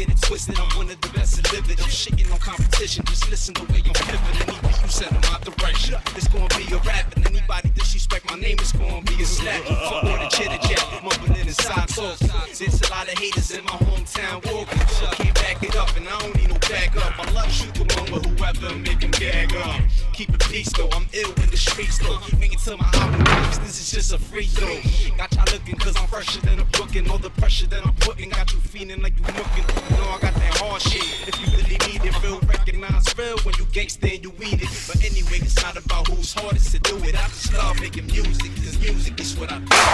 get it twisted. I'm one of the best to live it. I'm shaking on competition. Just listen the way I'm pivoting. Even you send in my direction. It's gonna be a rap, and anybody disrespect my name is gonna be a slap. Fuck all the chitter chat, mumbling inside talk. There's a lot of haters in my hometown walking. Can't back it up, and I don't need no back up. I love shoot the one with whoever make him gag up. Keep it peace though, I'm ill in the streets though. Wait until my album drops, this is just a free throw. Got y'all looking cause I'm fresher than a book and All the pressure that I'm putting got you feeling like you looking. You know I got that hard shit. If you really need it, real recognize real when you gangsta and you eat it. But anyway, it's not about who's hardest to do it. I just love making music, cause music is what I do.